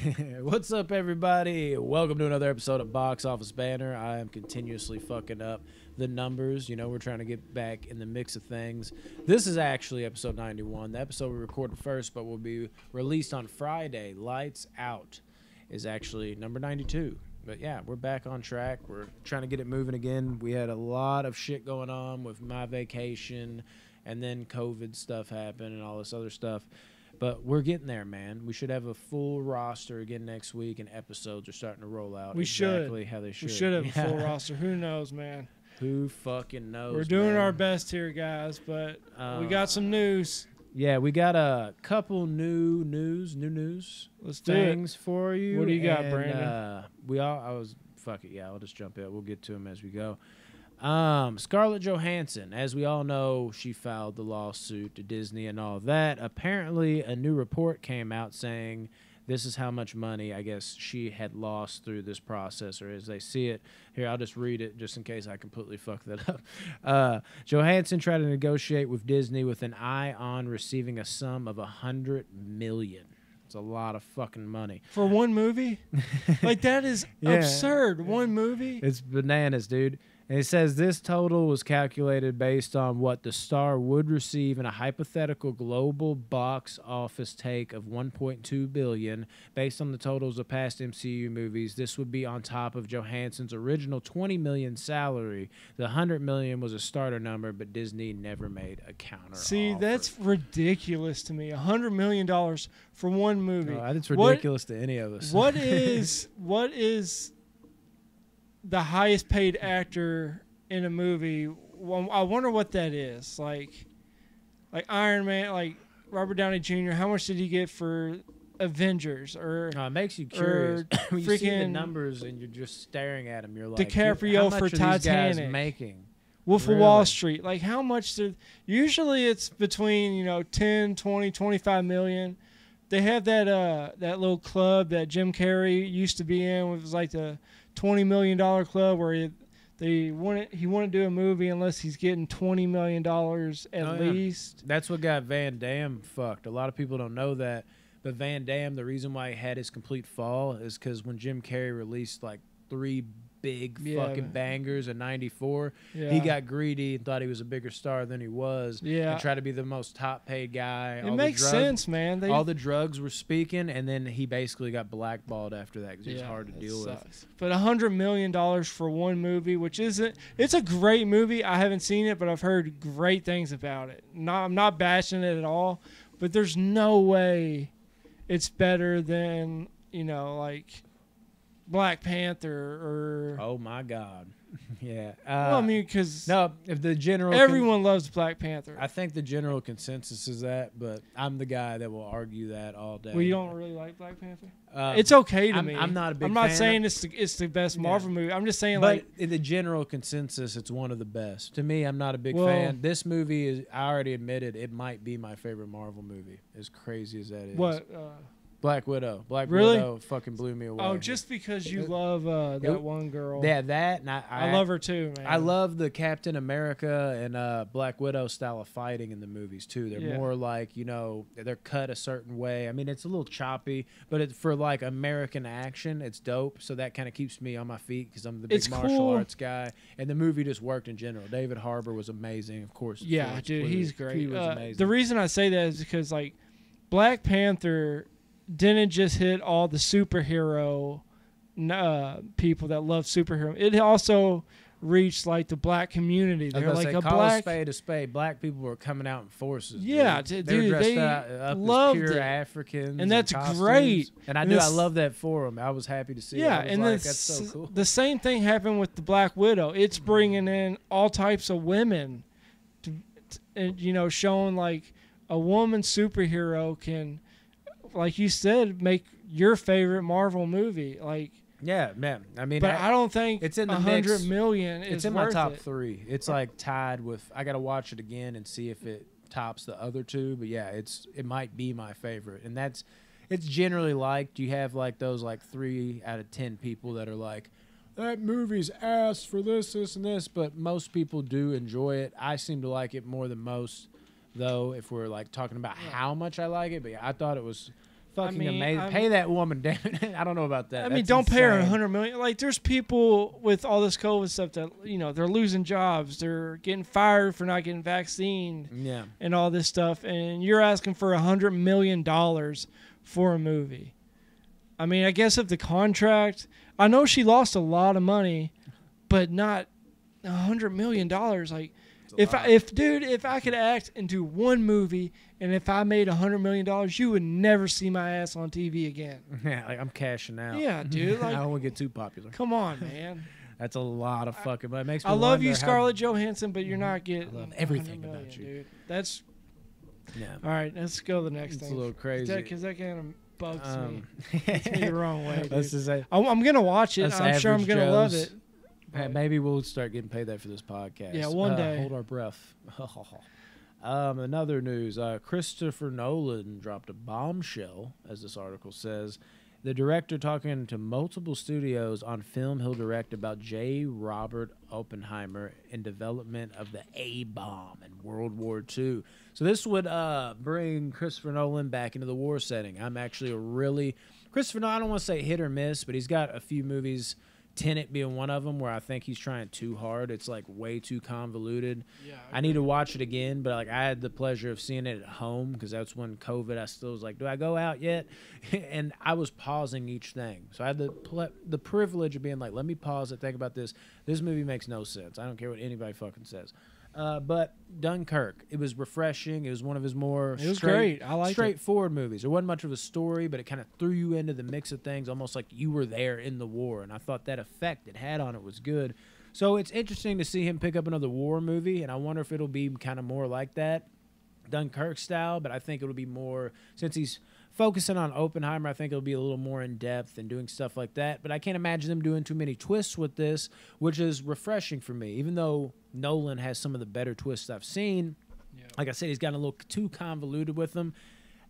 What's up, everybody? Welcome to another episode of Box Office Banter. I am continuously fucking up the numbers. You know, we're trying to get back in the mix of things. This is actually episode 91. The episode we recorded first, but will be released on Friday. Lights Out is actually number 92. But yeah, we're back on track. We're trying to get it moving again. We had a lot of shit going on with my vacation, and then COVID stuff happened and all this other stuff. But we're getting there, man. We should have a full roster again next week, and episodes are starting to roll out. We should. exactly how they should. We should have a full roster. Who knows, man? Who fucking knows? We're doing man? our best here, guys, but we Uh, got some news. Yeah, we got a couple new news, new news Let's do things for you. What do you got, Brandon? Uh, we all, I was, fuck it, yeah, I'll just jump in. We'll get to them as we go. Um, Scarlett Johansson, as we all know, she filed the lawsuit to Disney and all that. Apparently, a new report came out saying this is how much money I guess she had lost through this process, or as they see it. Here, I'll just read it just in case I completely fuck that up. Uh, Johansson tried to negotiate with Disney with an eye on receiving a sum of a hundred million. It's a lot of fucking money. For one movie? like, that is Yeah. absurd. One movie? It's bananas, dude. And it says this total was calculated based on what the star would receive in a hypothetical global box office take of 1.2 billion based on the totals of past MCU movies. This would be on top of Johansson's original 20 million salary. The 100 million was a starter number, but Disney never made a counter. See, offer. that's ridiculous to me. $100 million for one movie. Oh, that's What- ridiculous to any of us. what is what is the highest paid actor in a movie? Well, I wonder what that is. Like, like Iron Man, like Robert Downey Jr. How much did he get for Avengers or Uh, it makes you curious. when you see the numbers and you're just staring at them, you're like, DiCaprio how much for are these guys Titanic? making? Wolf of Wall Street? Like, how much did usually it's between you know 10, 20, 25 million. They have that uh that little club that Jim Carrey used to be in. It was like the twenty million dollar club where he, they wouldn't he wouldn't do a movie unless he's getting twenty million dollars at Oh, yeah. least. That's what got Van Damme fucked. A lot of people don't know that, but Van Damme, the reason why he had his complete fall is because when Jim Carrey released like three big Yeah, fucking man. bangers in '94, Yeah. he got greedy and thought he was a bigger star than he was, Yeah. and tried to be the most top paid guy. It All the makes drugs- sense, man. They, All the drugs were speaking, and then he basically got blackballed after that because he was hard to deal with. But a hundred million dollars for one movie, which isn't it's a great movie. I haven't seen it, but I've heard great things about it. Not I'm not bashing it at all, but there's no way it's better than, you know, like Black Panther or Oh my god, yeah. Uh, well, I mean cuz no, if the general con- everyone loves Black Panther. I think the general consensus is that, but I'm the guy that will argue that all day. well, you don't really like Black Panther? Uh, it's okay to I'm- me. I'm not a big I'm not saying of- it's the, it's the best Yeah. Marvel movie. I'm just saying but like in the general consensus, it's one of the best. To me, I'm not a big Well- fan. This movie is. I already admitted it might be my favorite Marvel movie. As crazy as that is. what uh, Black Widow. Black Really? Widow fucking blew me away. Oh, just because you love uh, that it- one girl. yeah, that. And I, I, love her too, man. I love the Captain America and uh, Black Widow style of fighting in the movies too. They're Yeah. more like you know they're cut a certain way. I mean it's a little choppy, but it, for like American action, it's dope. So that kind of keeps me on my feet because I'm the big It's martial cool. arts guy. And the movie just worked in general. David Harbour was amazing, of course. Yeah, dude, he's great. He was Uh, amazing. the reason I say that is because like Black Panther didn't just hit all the superhero uh, people that love superhero. It also reached like the black community. They're like say, a call a black. spade a spade. Black people were coming out in forces. Yeah, dude. dude, they dressed they out, up loved as pure it. Africans, And that's costumes. great. And I And do. I love that for them. I was happy to see. Yeah, and like, that's so cool. the same thing happened with the Black Widow. It's bringing in all types of women, to, t- and you know, showing like a woman superhero can, like you said, make your favorite Marvel movie. Like, Yeah, man. I mean, but I- I don't think it's in the hundred million. it's in my top it. three. It's like tied with. I got to watch it again and see if it tops the other two. But yeah, it's it might be my favorite, and that's it's generally liked. You have like those like three out of ten people that are like. That movie's ass for this, this, and this, but most people do enjoy it. I seem to like it more than most, though. If we're like talking about how much I like it, but yeah, I thought it was fucking mean, amazing. I'm- Pay that woman, damn it. I don't know about that. I mean, That's don't pay her a hundred million. Like, there's people with all this COVID stuff that you know they're losing jobs, they're getting fired for not getting vaccinated, Yeah. and all this stuff, and you're asking for a hundred million dollars for a movie. I mean, I guess if the contract, I know she lost a lot of money, but not a hundred million dollars. Like, if I, if dude, if I could act and do one movie, and if I made a hundred million dollars, you would never see my ass on TV again. yeah, like I'm cashing out. Yeah, dude, like- I don't want to get too popular. Come on, man. That's a lot of fucking. But it makes me I love you, Scarlett Johansson, but you're not getting love everything million, about you. dude. That's Yeah, all right. Let's go to the next thing, it's a little crazy. Because that, kind of bugs Um, me. The wrong way. Let's Dude. just say, I'm, I'm gonna watch it. I'm sure I'm gonna love it. Maybe we'll start getting paid that for this podcast. Yeah, one Uh, day. Hold our breath. um, another news: uh, Christopher Nolan dropped a bombshell, as this article says. The director talking to multiple studios on film he'll direct about J. Robert Oppenheimer in development of the A bomb in World War II. So this would uh, bring Christopher Nolan back into the war setting. I'm actually a really Christopher Nolan. I don't want to say hit or miss, but he's got a few movies. Tenet being one of them, where I think he's trying too hard. It's like way too convoluted. Yeah. I need to watch it again, but like I had the pleasure of seeing it at home because that's when COVID. I still was like, do I go out yet? and I was pausing each thing, so I had the ple- the privilege of being like, let me pause it, think about this. This movie makes no sense. I don't care what anybody fucking says. Uh, but Dunkirk, it was refreshing. It was one of his more It was straight- great. I liked it. straightforward movies. There wasn't much of a story, but it kind of threw you into the mix of things, almost like you were there in the war. And I thought that effect it had on it was good. So it's interesting to see him pick up another war movie, and I wonder if it'll be kind of more like that, Dunkirk style. But I think it'll be more since he's focusing on Oppenheimer. I think it'll be a little more in depth and doing stuff like that. But I can't imagine them doing too many twists with this, which is refreshing for me. Even though Nolan has some of the better twists I've seen, Yeah. like I said, he's gotten a little too convoluted with them.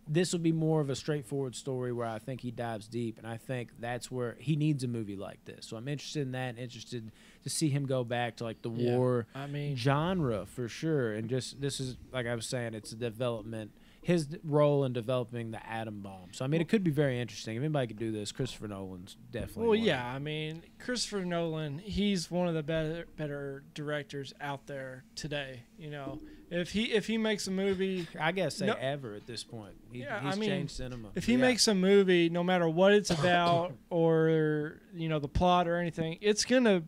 This will be more of a straightforward story where I think he dives deep, and I think that's where he needs a movie like this. So I'm interested in that, interested to see him go back to like the Yeah. war I mean, genre for sure. And just this is like I was saying, it's a development, his role in developing the atom bomb. So I mean, it could be very interesting. If anybody could do this, Christopher Nolan's definitely. well, one. yeah. I mean, Christopher Nolan. He's one of the better better directors out there today. You know, if he if he makes a movie, I guess say No- ever at this point. He, Yeah, I he's mean, changed cinema. if he Yeah. makes a movie, no matter what it's about or you know the plot or anything, it's gonna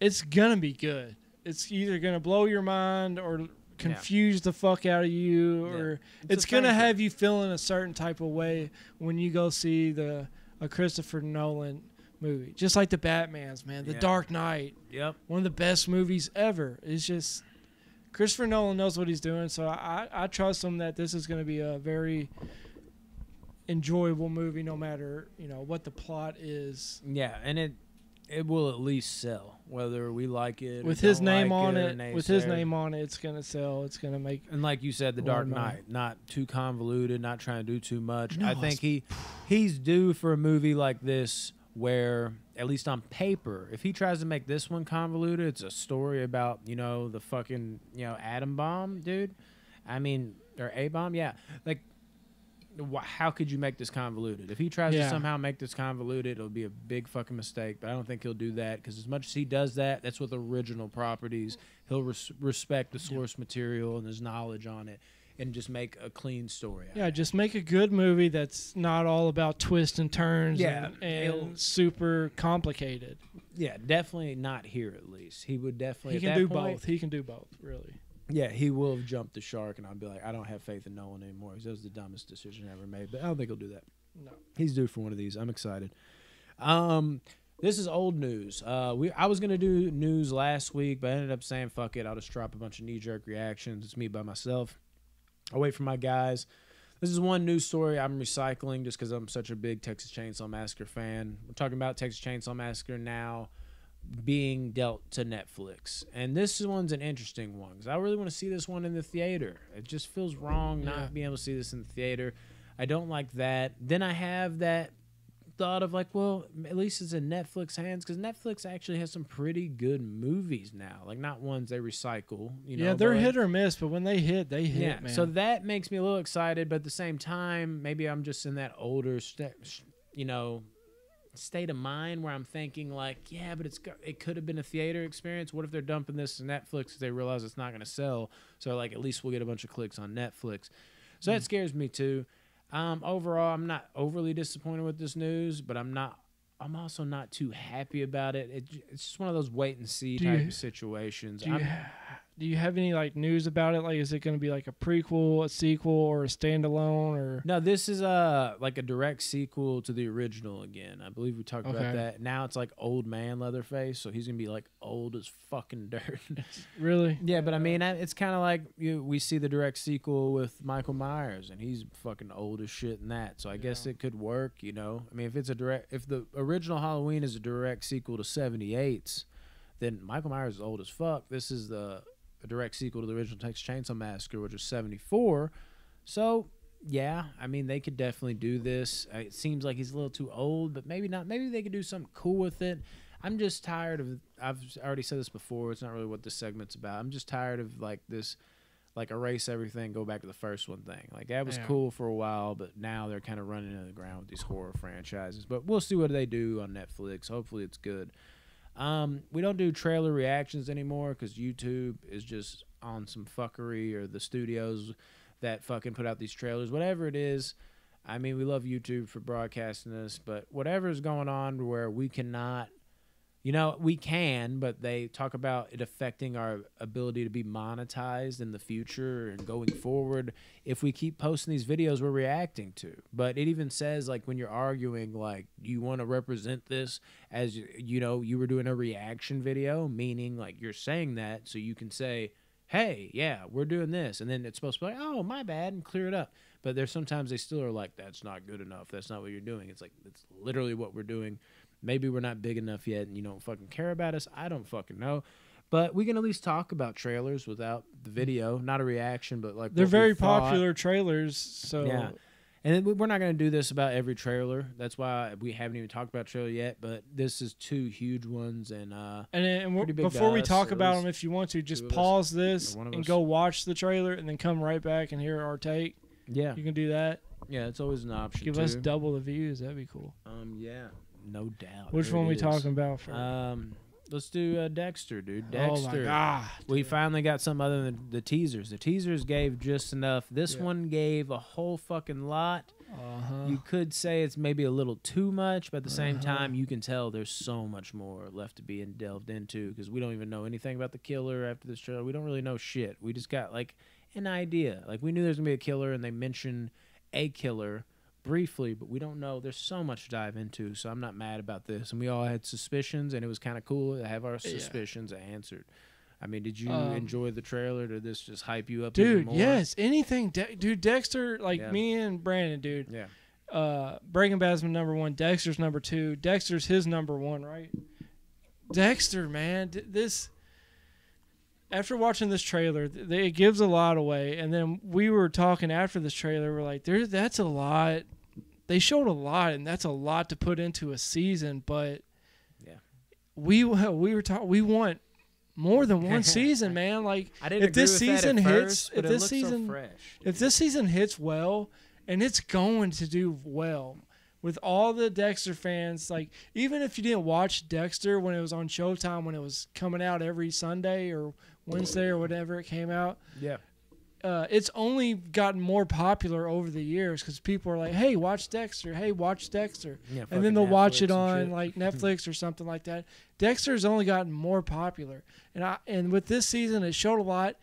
it's gonna be good. It's either gonna blow your mind or confuse the fuck out of you, Yeah. or It's it's, gonna have you feeling a certain type of way when you go see the a Christopher Nolan movie. Just like the Batman's, man. The Yeah. Dark Knight, Yep. one of the best movies ever. It's just Christopher Nolan knows what he's doing, so I, I trust him that this is going to be a very enjoyable movie, no matter you know what the plot is. Yeah, and it it will at least sell whether we like it or With his name like on or it, with his name on it, it's going to sell. It's going to make. And like you said, The Dark. Knight, not too convoluted, not trying to do too much. No, I think he he's due for a movie like this where at least on paper, if he tries to make this one convoluted, it's a story about, you know, the fucking, you know, atom bomb, dude. I mean, or A bomb, yeah. Like wh- how could you make this convoluted? If he tries Yeah. to somehow make this convoluted, it'll be a big fucking mistake. But I don't think he'll do that because as much as he does that, that's with original properties. He'll res- respect the source material and his knowledge on it, and just make a clean story. Yeah, of just make a good movie that's not all about twists and turns Yeah, and, and super complicated. yeah, definitely not here at least. He would definitely. He can do point- both. He can do both, really. Yeah, he will have jumped the shark, and I'd be like, I don't have faith in Nolan anymore. 'cause That was the dumbest decision ever made. But I don't think he'll do that. No. He's due for one of these. I'm excited. Um, this is old news. Uh, we I was gonna do news last week, but I ended up saying fuck it. I'll just drop a bunch of knee jerk reactions. It's me by myself. I'll wait for my guys. This is one news story I'm recycling just because I'm such a big Texas Chainsaw Massacre fan. We're talking about Texas Chainsaw Massacre now being dealt to Netflix, and this one's an interesting one because I really want to see this one in the theater. It just feels wrong Yeah. not being able to see this in the theater. I don't like that. Then I have that thought of like, well, at least it's in Netflix hands because Netflix actually has some pretty good movies now. Like not ones they recycle. You know, yeah, they're hit or miss, but when they hit, they hit, yeah, man. so that makes me a little excited, but at the same time, maybe I'm just in that older, st- you know, state of mind where I'm thinking like, yeah, but it's it could have been a theater experience. What if they're dumping this to Netflix? They realize it's not going to sell, so like at least we'll get a bunch of clicks on Netflix. So Mm. that scares me too. Um, overall, I'm not overly disappointed with this news, but I'm not. I'm also not too happy about it. it it's just one of those wait and see Do type you- situations. do I'm- ha- do you have any like news about it? Like, is it going to be like a prequel, a sequel, or a standalone? Or No, this is a like a direct sequel to the original again. I believe we talked Okay. about that. Now it's like old man Leatherface, so he's gonna be like old as fucking dirt. really? yeah, but I mean, it's kind of like you, we see the direct sequel with Michael Myers, and he's fucking old as shit in that. So I guess it could work. You know, I mean, if it's a direct, if the original Halloween is a direct sequel to '78's, then Michael Myers is old as fuck. This is the a direct sequel to the original Texas Chainsaw Massacre, which was '74. So yeah, I mean they could definitely do this. Uh, It seems like he's a little too old, but maybe not. Maybe they could do something cool with it. I'm just tired of. I've already said this before. It's not really what this segment's about. I'm just tired of like this, like erase everything, go back to the first one thing. Like that was Yeah. cool for a while, but now they're kind of running into the ground with these horror franchises. But we'll see what they do on Netflix. Hopefully, it's good. Um, we don't do trailer reactions anymore because YouTube is just on some fuckery, or the studios that fucking put out these trailers, whatever it is. I mean, we love YouTube for broadcasting this, but whatever is going on where we cannot, you know, we can, but they talk about it affecting our ability to be monetized in the future and going forward if we keep posting these videos we're reacting to. But it even says, like, when you're arguing, like, you want to represent this as, you know, you were doing a reaction video, meaning, like, you're saying that so you can say, hey, yeah, we're doing this. And then it's supposed to be like, oh, my bad, and clear it up. But there's sometimes they still are like, that's not good enough. That's not what you're doing. It's like, it's literally what we're doing. Maybe we're not big enough yet and you don't fucking care about us. I don't fucking know. But we can at least talk about trailers without the video, not a reaction, but like They're very popular trailers, so Yeah. And we- we're not going to do this about every trailer. That's why we haven't even talked about trailer yet. But this is two huge ones, and uh, And, then- and before we us, talk about them, if you want to, just pause this or one of and us. go watch the trailer, and then come right back and hear our take. yeah, You can do that. yeah, it's always an option. Give too. us double the views. That'd be cool. Um, yeah, no doubt. Which There one it we is. talking about first? Um, let's do uh, Dexter, dude. oh my god! We finally got some other than the teasers. The teasers gave just enough. This Yeah. one gave a whole fucking lot. Uh huh. You could say it's maybe a little too much, but at the same Uh-huh. time, you can tell there's so much more left to be in- delved into because we don't even know anything about the killer after this trailer. We don't really know shit. We just got like an idea. Like we knew there's gonna be a killer, and they mentioned a killer briefly, but we don't know. There's so much to dive into, so I'm not mad about this. And we all had suspicions, and it was kind of cool to have our suspicions answered. I mean, did you Um, enjoy the trailer? Did this just hype you up, Dude, yes, anything, De- dude. Dexter, like Yeah. me and Brandon, dude. Yeah. Uh, Breaking Bad's number one. Dexter's number two. Dexter's his number one, right? Dexter, man, d- this. After watching this trailer, th- it gives a lot away. And then we were talking after this trailer. We're like, "There, that's a lot." They showed a lot, and that's a lot to put into a season. But Yeah. we we were talking. We want more than one season, man. Like I didn't if this agree with that season hits, first, if this so season, fresh. if this season hits well, and it's going to do well with all the Dexter fans, like even if you didn't watch Dexter when it was on Showtime, when it was coming out every Sunday or Wednesday or whatever it came out, Yeah. Uh, it's only gotten more popular over the years because people are like, "Hey, watch Dexter! Hey, watch Dexter!" Yeah, and then they'll watch it on like Netflix or something like that. Dexter's only gotten more popular, and I and with this season it showed a lot,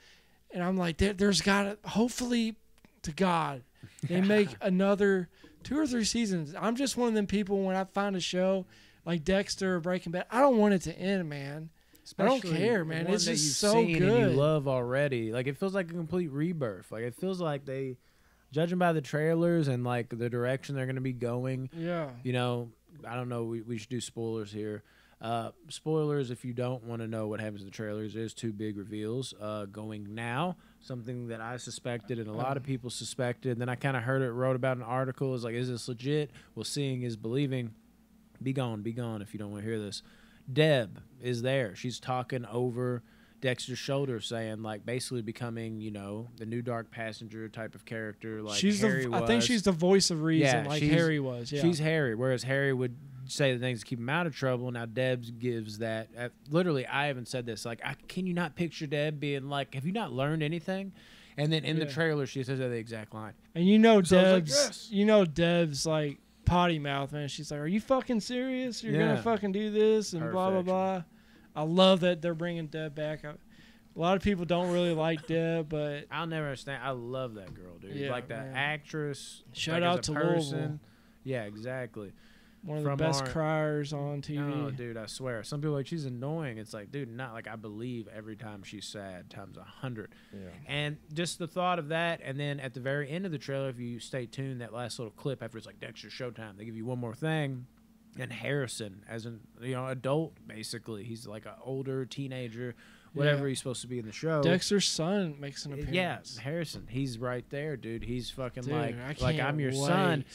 and I'm like, there, there's got to hopefully to God they make another two or three seasons. I'm just one of them people when I find a show like Dexter or Breaking Bad, I don't want it to end, man. I don't care, man. It's just you've so good. you love already. Like it feels like a complete rebirth. Like it feels like they, judging by the trailers and like the direction they're gonna be going. Yeah. You know, I don't know. We, we should do spoilers here. Uh, spoilers if you don't want to know what happens in the trailers. There's two big reveals uh, going now. Something that I suspected and a lot of people suspected. And Then I kind of heard it, wrote about an article. Is like, is this legit? Well, seeing is believing. be gone, be gone if you don't want to hear this. Deb is there. She's talking over Dexter's shoulder, saying like basically becoming, you know, the new Dark Passenger type of character. Like she's Harry the. was. I think she's the voice of reason, Yeah, like Harry was. Yeah. She's Harry, whereas Harry would say the things to keep him out of trouble. Now Debs gives that. Uh, literally, I haven't said this. Like, I, can you not picture Deb being like, "Have you not learned anything?" And then in the trailer, she says that the exact line. and you know So was like, yes. You know Deb's like potty mouth, man. She's like, "Are you fucking serious? You're Yeah. gonna fucking do this?" And blah blah blah. I love that they're bringing Deb back. I, a lot of people don't really like Deb, but I'll never understand. I love that girl, dude. Yeah, like that man. actress. Shout like, out to person. Louisville. Yeah, exactly. One of the best our- criers on TV. No, dude, I swear. Some people are like she's annoying. It's like, dude, not like I believe every time she's sad times a hundred. Yeah. And just the thought of that, and then at the very end of the trailer, if you stay tuned, that last little clip after it's like Dexter Showtime, they give you one more thing. And Harrison, as an you know adult, basically, he's like an older teenager, whatever Yeah. he's supposed to be in the show. Dexter's son makes an Yeah, appearance. Harrison, he's right there, dude. He's fucking Dude, like like I'm your son.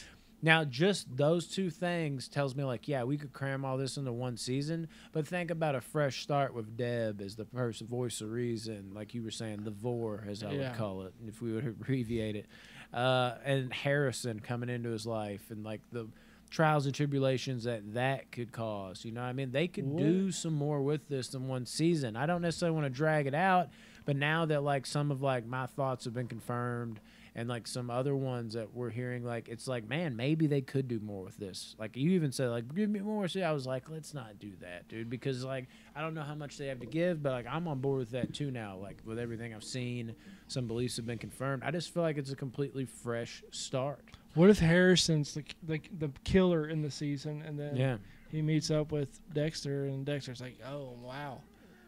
Now, just those two things tells me like, yeah, we could cram all this into one season. But think about a fresh start with Deb as the person voice of reason, like you were saying, the vor, as I Yeah. would call it, if we would abbreviate it, uh, and Harrison coming into his life and like the trials and tribulations that that could cause. You know, what I mean, they could What? do some more with this than one season. I don't necessarily want to drag it out, but now that like some of like my thoughts have been confirmed and like some other ones that we're hearing like it's like man maybe they could do more with this. Like you even said like give me more see i was like let's not do that dude because like i don't know how much they have to give but like i'm on board with that too now like with everything i've seen some beliefs have been confirmed. I just feel like it's a completely fresh start. What if Harrison's the, the the killer in the season, and then yeah. he meets up with Dexter, and Dexter's like, "Oh wow."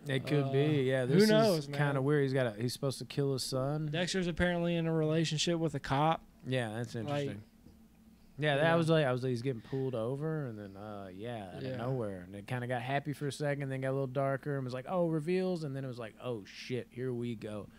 It could Uh, be yeah who this knows, man? kind of weird he's got a he's supposed to kill his son Dexter's apparently in a relationship with a cop. yeah that's interesting Like, yeah, that yeah. was like I was like he's getting pulled over, and then uh, yeah, out Yeah. of nowhere, and it kind of got happy for a second, then got a little darker, and was like, oh, reveals, and then it was like, oh shit, here we go.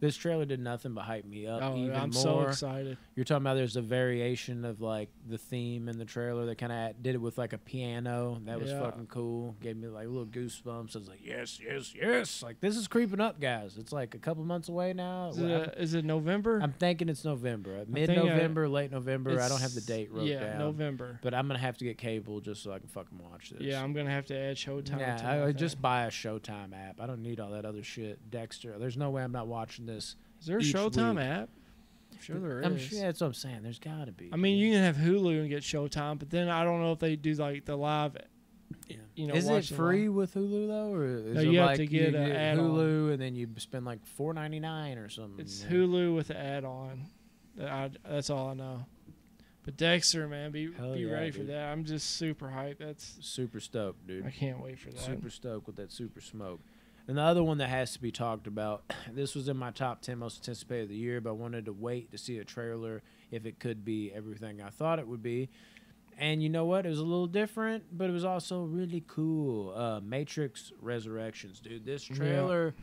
This trailer did nothing but hype me up oh, even I'm more. so excited. You're talking about there's a variation of like the theme in the trailer that kind of did it with like a piano. That was Yeah. fucking cool. Gave me like little goosebumps. I was like, yes, yes, yes. Like this is creeping up, guys. It's like a couple months away now. Is it, is it November? I'm thinking it's November, mid November, late November. I don't have the date wrote yeah, down. November. But I'm gonna have to get cable just so I can fucking watch this. Yeah, I'm gonna have to add Showtime. yeah. I just buy a Showtime app. I don't need all that other shit. Dexter. There's no way I'm not watching this. Is there a Showtime week. app? I'm sure there is. I'm sure that's what I'm saying. There's gotta be. I mean, you can have Hulu and get Showtime, but then I don't know if they do like the live. yeah. you know, is it free with Hulu though, or is No, it you have to get a add-on. Hulu and then you spend like four ninety nine or something? It's. Hulu with the add-on. I, that's all I know. But Dexter, man, be Hell be yeah, ready for that. I'm just super hyped. That's Super stoked, dude. I can't wait for that. Super stoked with that super smoke. And the other one that has to be talked about, this was in my top 10 most anticipated of the year, but I wanted to wait to see a trailer if it could be everything I thought it would be. And you know what? It was a little different, but it was also really cool. Uh, Matrix Resurrections, dude. This Yeah. trailer,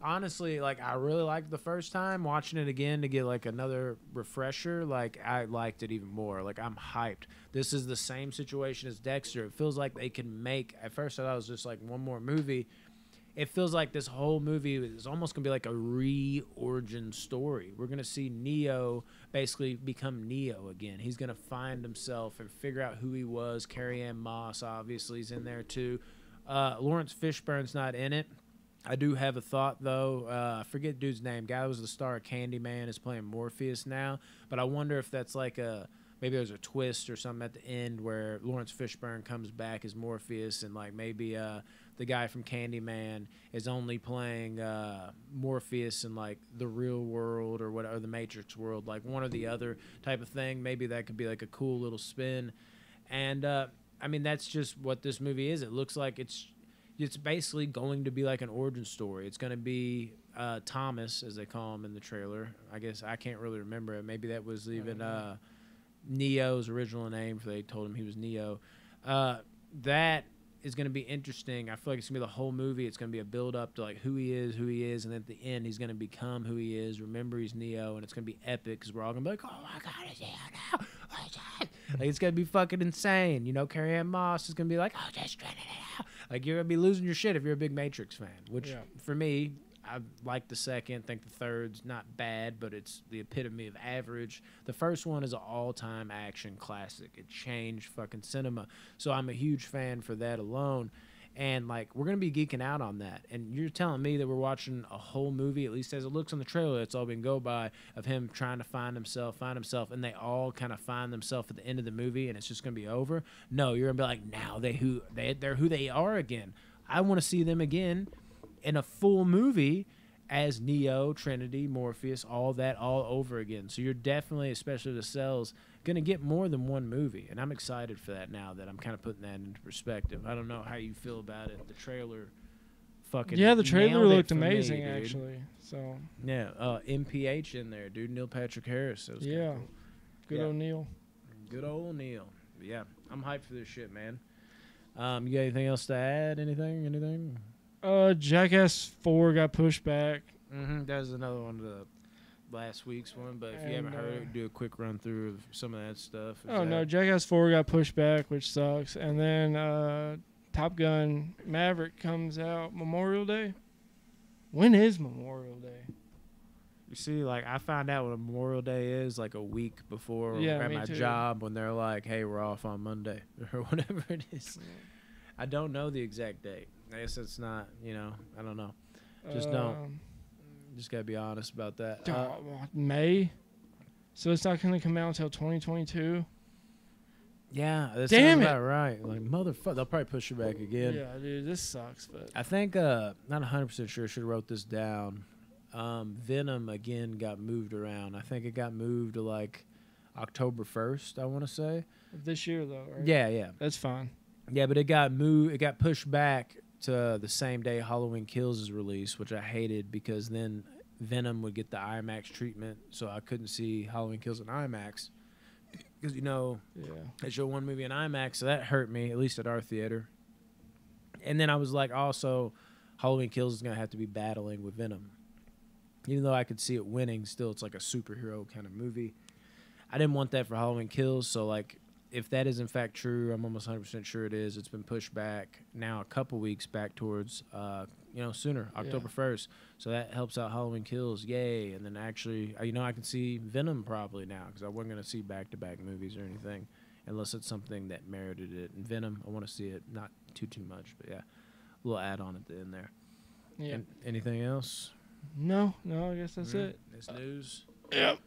honestly, like I really liked the first time. Watching it again to get like another refresher, like I liked it even more. Like I'm hyped. This is the same situation as Dexter. It feels like they can make. At first, I thought it was just like one more movie. It feels like this whole movie is almost gonna be like a re-origin story. We're gonna see Neo basically become Neo again. He's gonna find himself and figure out who he was. Carrie-Anne Moss obviously is in there too. Uh, Laurence Fishburne's not in it. I do have a thought though. Uh, I forget dude's name. Guy was the star of Candyman is playing Morpheus now. But I wonder if that's like a maybe there's a twist or something at the end where Laurence Fishburne comes back as Morpheus and like maybe uh, the guy from Candyman is only playing uh, Morpheus in like the real world or whatever the Matrix world, like one or the other type of thing. Maybe that could be like a cool little spin. And uh, I mean that's just what this movie is. It looks like it's it's basically going to be like an origin story. It's going to be uh, Thomas, as they call him in the trailer. I guess I can't really remember it. Maybe that was even uh, Neo's original name. For they told him he was Neo. Uh, that is going to be interesting. I feel like it's going to be the whole movie. It's going to be a build up to like who he is, who he is, and at the end he's going to become who he is. Remember he's Neo, and it's going to be epic because we're all going to be like, oh my god, is he now? Like it's gonna be fucking insane. You know, Carrie-Anne Moss is gonna be like, "Oh, just it out." Like you're gonna be losing your shit if you're a big Matrix fan. Which Yeah. for me, I like the second. Think the third's not bad, but it's the epitome of average. The first one is an all-time action classic. It changed fucking cinema. So I'm a huge fan for that alone. And like we're gonna be geeking out on that. And you're telling me that we're watching a whole movie, at least as it looks on the trailer, it's all been go by of him trying to find himself, find himself, and they all kind of find themselves at the end of the movie, and it's just gonna be over. No, you're gonna be like, now they who they they're who they are again. I want to see them again in a full movie as Neo, Trinity, Morpheus, all that all over again. So you're definitely, especially the cells, gonna get more than one movie, and I'm excited for that now that I'm kind of putting that into perspective. I don't know how you feel about it. The trailer, fucking yeah, the trailer looked for me, amazing actually. So Yeah, uh, NPH in there, dude. Neil Patrick Harris. Yeah. cool. good Yeah. Neil. Good old Neil. Yeah, I'm hyped for this shit, man. Um, you got anything else to add? Anything? Anything? Uh, Jackass Four got pushed back. Mm-hmm. That was another one of the last week's one. But if you haven't heard uh, it, do a quick run through of some of that stuff. Is Oh no, Jackass Four got pushed back, which sucks. And then uh, Top Gun Maverick comes out Memorial Day. When is Memorial Day? You see, like I found out what Memorial Day is like a week before Yeah, at my too. job when they're like, "Hey, we're off on Monday" or whatever it is. I don't know the exact date. I guess it's not. You know, I don't know. Just don't. Um, Just gotta be honest about that. uh, May. So it's not going to come out until 2022. yeah, Damn sounds it. about right. Like motherfucker, they'll probably push it back again. Yeah, dude, this sucks. But I think uh not hundred percent sure. I Should have wrote this down. Um, Venom again got moved around. I think it got moved to like October first. I want to say. this year though, right? Yeah, yeah, that's fine. yeah. But it got moved. It got pushed back to the same day Halloween Kills is released, which I hated because then Venom would get the IMAX treatment, so I couldn't see Halloween Kills in IMAX. Because you know Yeah. they show one movie in IMAX, so that hurt me at least at our theater. And then I was like, also, Halloween Kills is gonna have to be battling with Venom, even though I could see it winning. Still, it's like a superhero kind of movie. I didn't want that for Halloween Kills, so like, if that is in fact true, I'm almost 100 percent sure it is. It's been pushed back now a couple weeks back towards, uh, you know, sooner, October 1st. So that helps out Halloween Kills, yay! And then actually, uh, you know, I can see Venom probably now because I wasn't gonna see back-to-back movies or anything unless it's something that merited it. And Venom, I want to see it, not too too much, but yeah, a little add-on at the end there. Yeah. And anything else? no, no, I guess that's Mm, it. This news.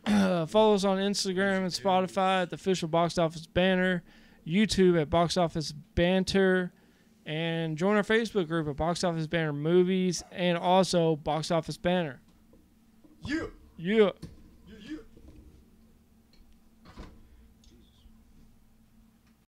Uh, follow us on Instagram and Spotify at the official box office banter, YouTube at box office banter, and join our Facebook group at box office banter movies and also box office banter. You. Yeah.